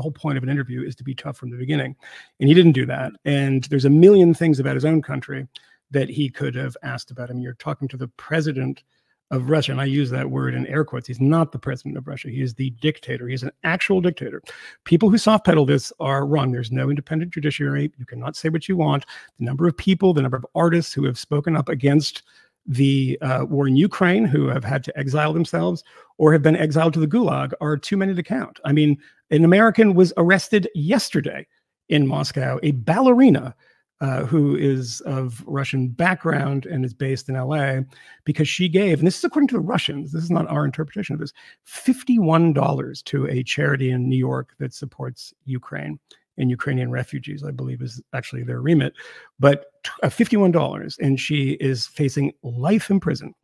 the whole point of an interview is to be tough from the beginning. And he didn't do that. And there's a million things about his own country that he could have asked about him. You're talking to the president of Russia, and I use that word in air quotes. He's not the president of Russia. He is the dictator. He's an actual dictator. People who soft pedal this are wrong. There's no independent judiciary. You cannot say what you want. The number of people, the number of artists who have spoken up against the uh, war in Ukraine, who have had to exile themselves or have been exiled to the gulag, are too many to count. I mean, an American was arrested yesterday in Moscow, a ballerina uh, who is of Russian background and is based in LA, because she gave, and this is according to the Russians, this is not our interpretation of this, $51 to a charity in New York that supports Ukraine and Ukrainian refugees, I believe is actually their remit, but uh, $51. And she is facing life in prison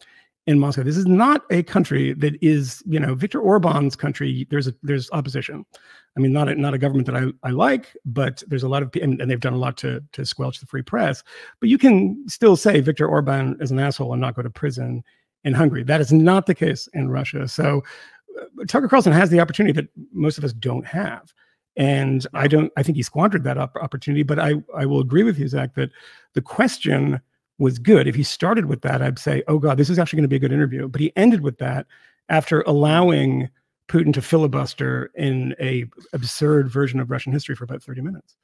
in Moscow. This is not a country that is, you know, Viktor Orban's country. There's a there's opposition. I mean, not a, not a government that I, I like, but there's a lot of and, and they've done a lot to to squelch the free press. But you can still say Viktor Orban is an asshole and not go to prison in Hungary. That is not the case in Russia. So uh, Tucker Carlson has the opportunity that most of us don't have. And I don't. I think he squandered that opportunity. But I I will agree with you, Zach, that the question was good. If he started with that, I'd say, oh God, this is actually going to be a good interview. But he ended with that after allowing Putin to filibuster in a absurd version of Russian history for about 30 minutes.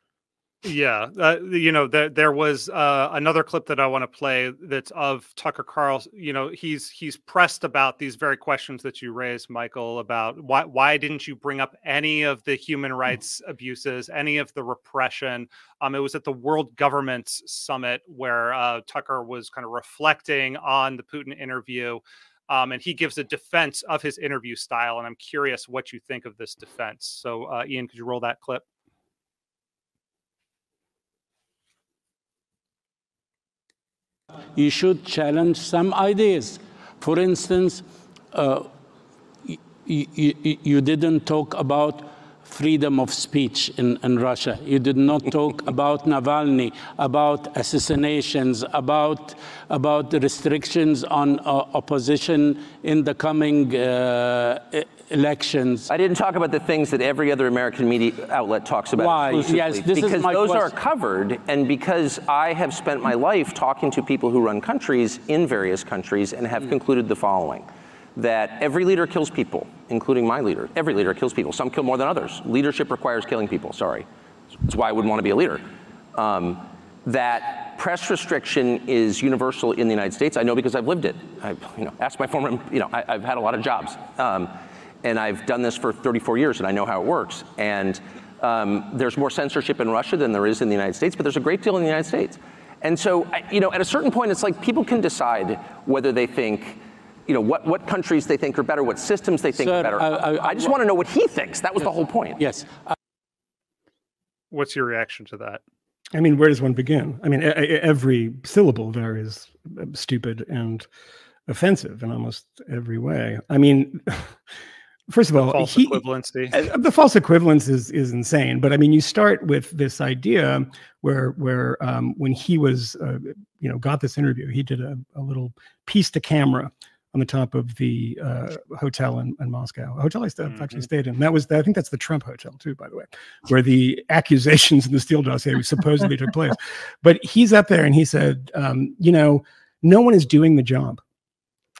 Yeah, uh, you know, there there was uh, another clip that I want to play that's of Tucker Carlson. You know, he's he's pressed about these very questions that you raised, Michael, about why why didn't you bring up any of the human hmm. rights abuses, any of the repression? Um, it was at the World Governments Summit where uh, Tucker was kind of reflecting on the Putin interview. Um, and he gives a defense of his interview style. And I'm curious what you think of this defense. So, uh, Ian, could you roll that clip? You should challenge some ideas. For instance, uh, you didn't talk about freedom of speech in, in Russia. You did not talk about Navalny, about assassinations, about, about the restrictions on uh, opposition in the coming uh, elections. I didn't talk about the things that every other American media outlet talks about. Why? Yes, this because those question. are covered, and because I have spent my life talking to people who run countries in various countries and have mm. concluded the following that every leader kills people, including my leader. Every leader kills people. Some kill more than others. Leadership requires killing people. Sorry. That's why I wouldn't want to be a leader. Um, that press restriction is universal in the United States. I know because I've lived it. I've, you know, asked my former, you know, I, have had a lot of jobs. Um, and I've done this for 34 years and I know how it works. And um, there's more censorship in Russia than there is in the United States, but there's a great deal in the United States. And so, you know, at a certain point, it's like people can decide whether they think, you know, what, what countries they think are better, what systems they think Sir, are better. I, I, I just want to know what he thinks. That was the whole point. Yes. Uh, What's your reaction to that? I mean, where does one begin? I mean, every syllable there is uh, stupid and offensive in almost every way. I mean, first of all, the false he, equivalency. Uh, the false equivalence is is insane. But I mean, you start with this idea where where um, when he was uh, you know got this interview, he did a, a little piece to camera on the top of the uh, hotel in, in, Moscow, a hotel I st- mm-hmm. actually stayed in. That was, I think that's the Trump hotel too, by the way, where the accusations in the Steele dossier supposedly took place. But he's up there and he said, um, you know, no one is doing the job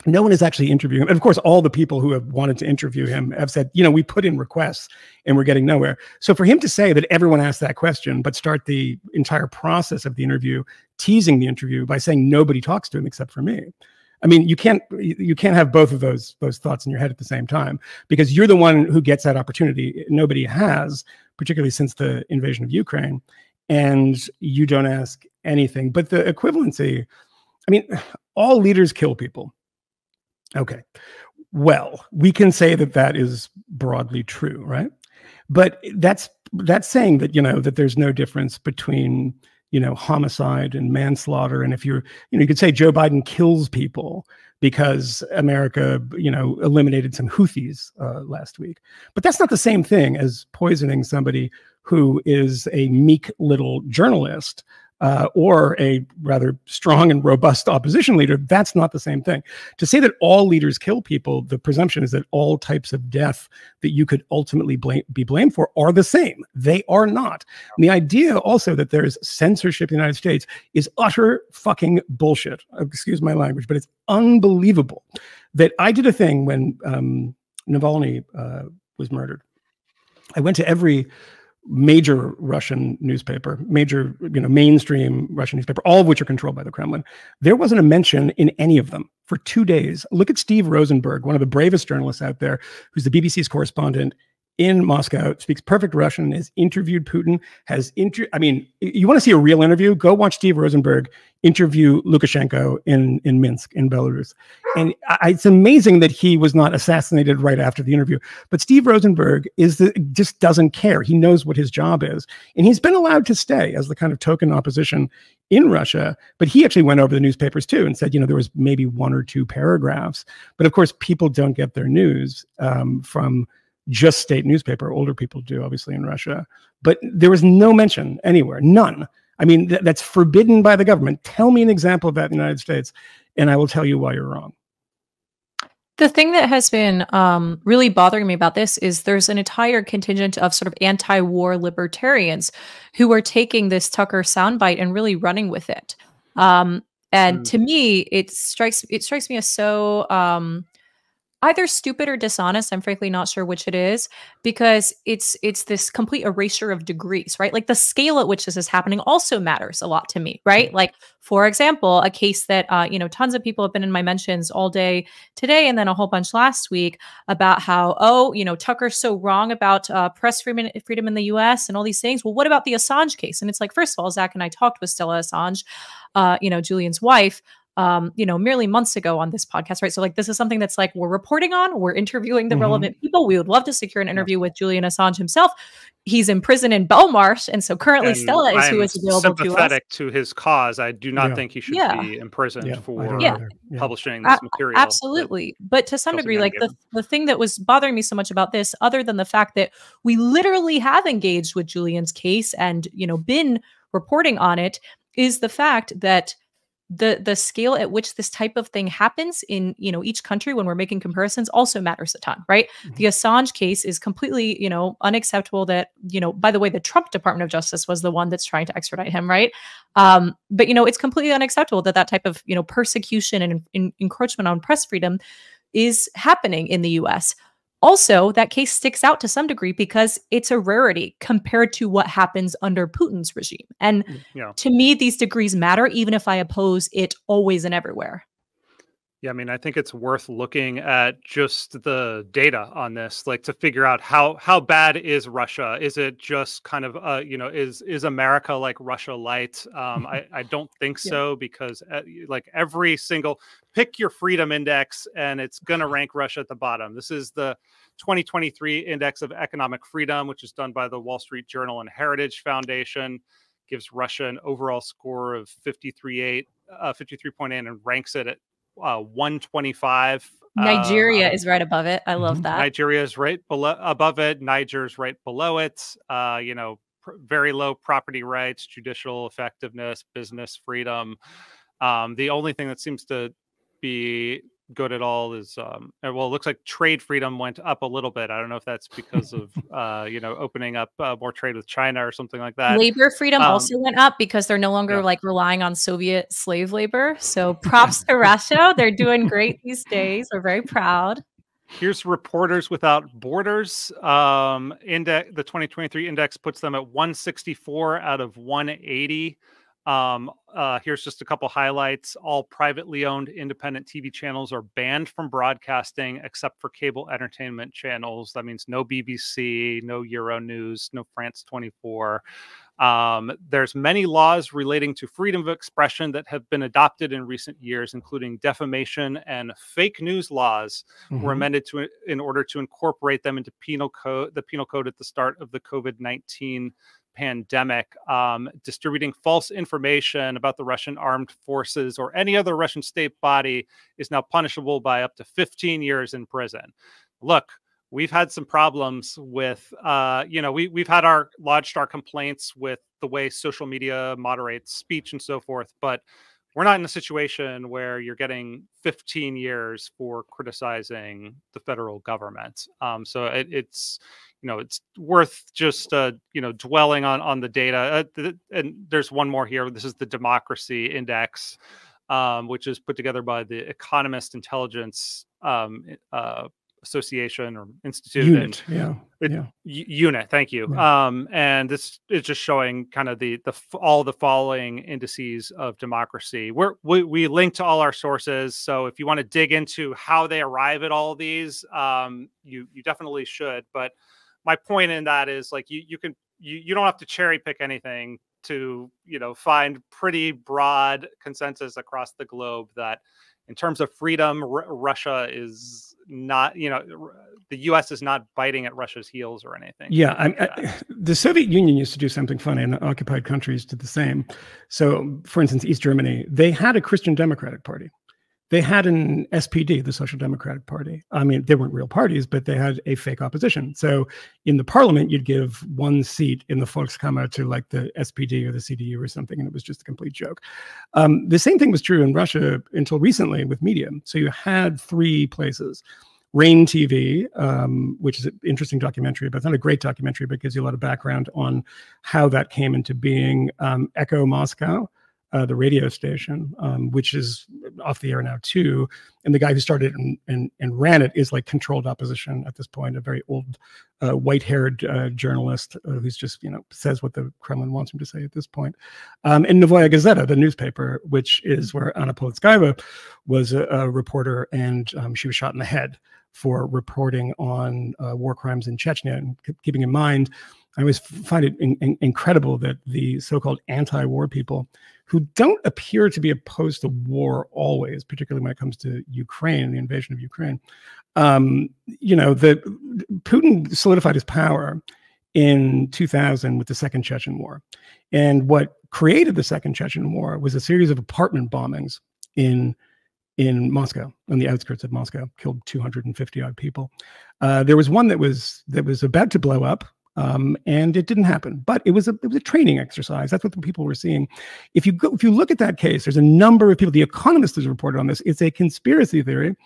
no one is actually interviewing him. And of course, all the people who have wanted to interview him have said, you know, we put in requests and we're getting nowhere. So for him to say that everyone asked that question, but start the entire process of the interview teasing the interview by saying nobody talks to him except for me. I mean, you can't you can't have both of those those thoughts in your head at the same time because you're the one who gets that opportunity. Nobody has, particularly since the invasion of Ukraine, and you don't ask anything. But the equivalency, I mean, all leaders kill people Okay. Well, we can say that that is broadly true, right? But that's that's saying that you know that there's no difference between you know homicide and manslaughter and if you're you know you could say Joe Biden kills people because America you know eliminated some Houthis uh, last week but that's not the same thing as poisoning somebody who is a meek little journalist uh, or a rather strong and robust opposition leader, that's not the same thing. To say that all leaders kill people, the presumption is that all types of death that you could ultimately blame, be blamed for are the same. They are not. And the idea also that there's censorship in the United States is utter fucking bullshit. Excuse my language, but it's unbelievable that I did a thing when um, Navalny uh, was murdered. I went to every major Russian newspaper, major, you know, mainstream Russian newspaper, all of which are controlled by the Kremlin. There wasn't a mention in any of them for two days. Look at Steve Rosenberg, one of the bravest journalists out there, who's the BBC's correspondent in Moscow, speaks perfect Russian, has interviewed Putin, has inter I mean, you want to see a real interview? Go watch Steve Rosenberg interview Lukashenko in, in Minsk, in Belarus. And I, it's amazing that he was not assassinated right after the interview. But Steve Rosenberg is the, just doesn't care. He knows what his job is. And he's been allowed to stay as the kind of token opposition in Russia. But he actually went over the newspapers too and said, you know, there was maybe one or two paragraphs. But of course, people don't get their news um, from just state newspaper. Older people do, obviously, in Russia. But there was no mention anywhere, none. I mean, th- that's forbidden by the government. Tell me an example of that in the United States, and I will tell you why you're wrong. The thing that has been um, really bothering me about this is there's an entire contingent of sort of anti-war libertarians who are taking this Tucker soundbite and really running with it. Um, and mm. to me, it strikes it strikes me as so um, either stupid or dishonest i'm frankly not sure which it is because it's it's this complete erasure of degrees right? Like the scale at which this is happening also matters a lot to me right? Like for example a case that uh, you know tons of people have been in my mentions all day today and then a whole bunch last week about how oh you know tucker's so wrong about uh, press freedom, freedom in the us and all these things. Well what about the assange case? And it's like first of all zach and i talked with stella assange uh, you know julian's wife um, you know, merely months ago on this podcast, right? So like this is something that's like we're reporting on, we're interviewing the mm-hmm. relevant people. We would love to secure an interview yeah. with Julian Assange himself. He's in prison in Belmarsh, and so currently and Stella is who is available sympathetic to, to his cause. I do not yeah. think he should yeah. be imprisoned for publishing this material. Absolutely, but to some degree, like the, the thing that was bothering me so much about this, other than the fact that we literally have engaged with Julian's case and you know been reporting on it, is the fact that the the scale at which this type of thing happens in you know each country when we're making comparisons also matters a ton right? Mm-hmm. the assange case is completely you know unacceptable that you know by the way the trump department of justice was the one that's trying to extradite him right? Um but you know it's completely unacceptable that that type of you know persecution and in, encroachment on press freedom is happening in the us also, that case sticks out to some degree because it's a rarity compared to what happens under Putin's regime. And mm, yeah. to me, these degrees matter, even if I oppose it always and everywhere. Yeah, I mean, I think it's worth looking at just the data on this, like to figure out how how bad is Russia? Is it just kind of, uh, you know, is is America like Russia light? Um, I I don't think yeah. so because uh, like every single pick your freedom index and it's gonna rank Russia at the bottom. This is the 2023 Index of Economic Freedom, which is done by the Wall Street Journal and Heritage Foundation, gives Russia an overall score of 53.8, uh, 53.8 and ranks it at uh, 125. Nigeria uh, is right above it. I love mm-hmm. that. Nigeria is right below above it. Niger's right below it. Uh, you know, pr- very low property rights, judicial effectiveness, business freedom. Um, the only thing that seems to be good at all is um uh, well it looks like trade freedom went up a little bit. I don't know if that's because of uh you know opening up uh, more trade with china or something like that. Labor freedom um, also went up because they're no longer yeah. like relying on soviet slave labor. So props to russia. They're doing great these days. We're very proud. Here's reporters without borders. Um index the 2023 index puts them at 164 out of 180 um, uh, here's just a couple highlights. All privately owned independent TV channels are banned from broadcasting except for cable entertainment channels. That means no BBC, no Euronews, no France 24. Um, there's many laws relating to freedom of expression that have been adopted in recent years, including defamation and fake news laws mm-hmm. were amended to in order to incorporate them into penal code, the penal code at the start of the COVID 19 pandemic, um, distributing false information about the Russian armed forces or any other Russian state body is now punishable by up to 15 years in prison. Look, we've had some problems with, uh, you know, we, we've had our lodged our complaints with the way social media moderates speech and so forth. But we're not in a situation where you're getting 15 years for criticizing the federal government. Um, so it, it's you know it's worth just uh, you know dwelling on on the data. Uh, th- and there's one more here. This is the democracy index, um, which is put together by the Economist Intelligence um, uh, association or institute Unit, and yeah, it- yeah. Unit thank you Yeah. um and this is just showing kind of the the all the following indices of democracy We're, we we link to all our sources so if you want to dig into how they arrive at all these um you you definitely should but my point in that is like you you can you, you don't have to cherry pick anything to you know find pretty broad consensus across the globe that in terms of freedom R- russia is not you know the us is not biting at russia's heels or anything Yeah, like. I, the Soviet Union used to do something funny, and occupied countries did the same. So, for instance, East Germany, they had a Christian Democratic Party. They had an SPD, the Social Democratic Party. I mean, they weren't real parties, but they had a fake opposition. So, in the parliament, you'd give one seat in the Volkskammer to like the SPD or the CDU or something, and it was just a complete joke. Um, the same thing was true in Russia until recently with media. So, you had three places. Rain TV, um, which is an interesting documentary, but it's not a great documentary, but gives you a lot of background on how that came into being. Um, Echo Moscow, uh, the radio station, um, which is off the air now too. And the guy who started and, and, and ran it is like controlled opposition at this point, a very old, uh, white-haired uh, journalist uh, who's just you know says what the Kremlin wants him to say at this point. Um, and Novaya Gazeta, the newspaper, which is where Anna Politkovskaya was a, a reporter, and um, she was shot in the head for reporting on uh, war crimes in Chechnya. And keeping in mind, I always find it in, in- incredible that the so-called anti-war people, who don't appear to be opposed to war always, particularly when it comes to Ukraine, the invasion of Ukraine, um, you know, the Putin solidified his power in 2000 with the Second Chechen War, and what created the Second Chechen War was a series of apartment bombings in in Moscow, on the outskirts of Moscow, killed 250 odd people. Uh, there was one that was that was about to blow up, um, and it didn't happen. But it was a it was a training exercise. That's what the people were seeing. If you go, if you look at that case, there's a number of people. The Economist has reported on this. It's a conspiracy theory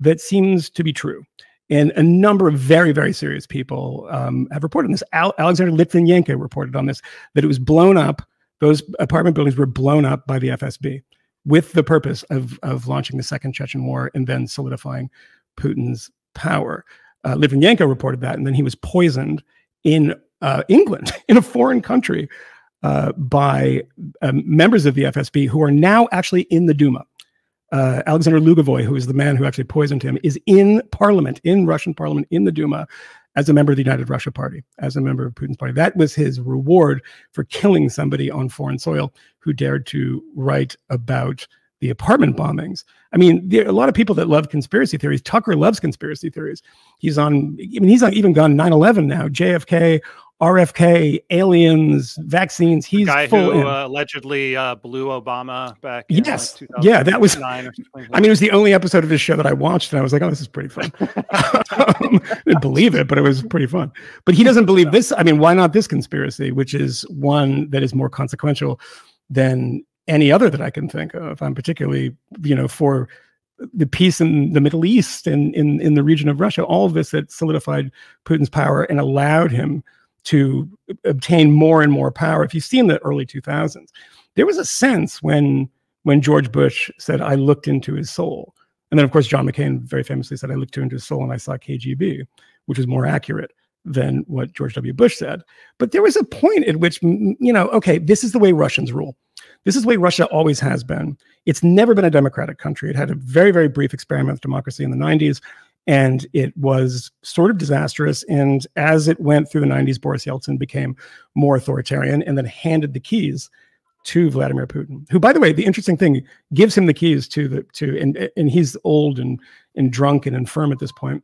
that seems to be true. And a number of very, very serious people um, have reported on this. Al- Alexander Litvinenko reported on this that it was blown up. Those apartment buildings were blown up by the FSB with the purpose of, of launching the Second Chechen War and then solidifying Putin's power. Uh, Litvinenko reported that, and then he was poisoned in uh, England, in a foreign country, uh, by um, members of the FSB who are now actually in the Duma. Uh, Alexander Lugovoy, who is the man who actually poisoned him, is in parliament, in Russian parliament, in the Duma, as a member of the United Russia Party, as a member of Putin's party. That was his reward for killing somebody on foreign soil who dared to write about the apartment bombings. I mean, there are a lot of people that love conspiracy theories. Tucker loves conspiracy theories. He's on, I mean, he's on, even gone 9 11 now, JFK, RFK, aliens, vaccines. He's guy full who uh, allegedly uh, blew obama back in, like, Yes. Yeah, that was- 2009 or something I mean, it was the only episode of his show that I watched, and I was like, "Oh, this is pretty fun." um, I didn't believe it, but it was pretty fun. But he doesn't believe this. I mean, why not this conspiracy, which is one that is more consequential than any other that I can think of? I'm particularly, you know, for the peace in the Middle East and in in the region of Russia. All of this that solidified Putin's power and allowed him to obtain more and more power. If you see in the early 2000s, there was a sense when when George Bush said, "I looked into his soul," and then of course John McCain very famously said, "I looked into his soul and I saw KGB," which was more accurate than what George W. Bush said. But there was a point at which, you know, okay, this is the way Russians rule. This is the way Russia always has been. It's never been a democratic country. It had a very, very brief experiment with democracy in the 90s, and it was sort of disastrous. And as it went through the 90s, Boris Yeltsin became more authoritarian and then handed the keys to Vladimir Putin, who, by the way, the interesting thing gives him the keys to the to and and he's old and and drunk and infirm at this point,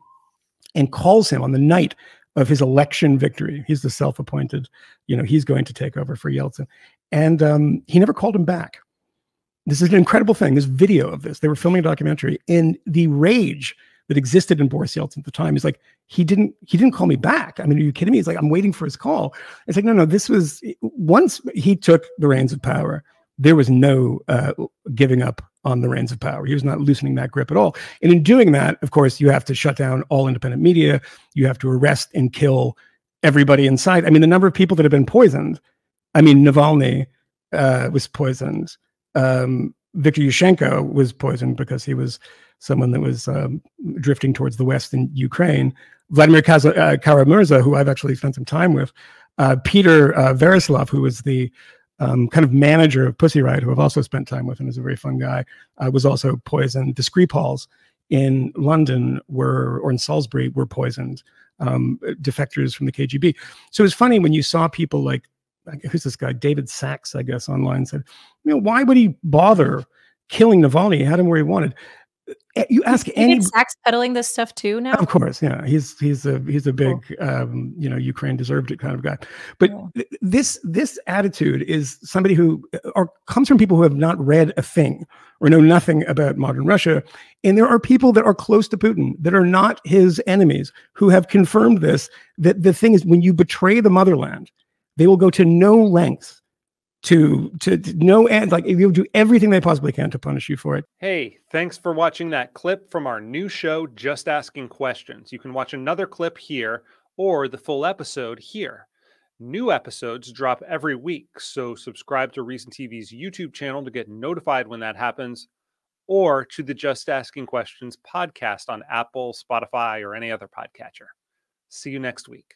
and calls him on the night of his election victory. He's the self-appointed, you know, he's going to take over for Yeltsin, and um, he never called him back. This is an incredible thing. This video of this, they were filming a documentary, and the rage that existed in Boris Yeltsin at the time. He's like, he didn't he didn't call me back. I mean, are you kidding me? He's like, I'm waiting for his call. It's like, no, no, this was once he took the reins of power, there was no uh, giving up on the reins of power. He was not loosening that grip at all. And in doing that, of course, you have to shut down all independent media. You have to arrest and kill everybody inside. I mean, the number of people that have been poisoned. I mean, Navalny uh, was poisoned. Um, Viktor Yushchenko was poisoned because he was someone that was um, drifting towards the west in Ukraine. Vladimir Kaz- uh, Kara-Murza, who I've actually spent some time with, uh, Peter uh, Verzilov, who was the um, kind of manager of Pussy Riot, who I've also spent time with and is a very fun guy, uh, was also poisoned. The Skripals in London were, or in Salisbury, were poisoned. Um, defectors from the KGB. So it was funny when you saw people like who's this guy? David Sacks, I guess, online said, you know, why would he bother killing Navalny? He had him where he wanted. Eh, you ask any Sacks peddling this stuff too now. Of course, yeah, he's he's a he's a big cool. um, you know Ukraine deserved it kind of guy. But th- this this attitude is somebody who uh, or comes from people who have not read a thing or know nothing about modern Russia, and there are people that are close to Putin that are not his enemies who have confirmed this. That the thing is, when you betray the motherland, they will go to no lengths to, to, to no end like you'll do everything they possibly can to punish you for it. Hey thanks for watching that clip from our new show just asking questions. You can watch another clip here or the full episode here. New episodes drop every week so subscribe to reason tv's youtube channel to get notified when that happens or to the just asking questions podcast on apple spotify or any other podcatcher. See you next week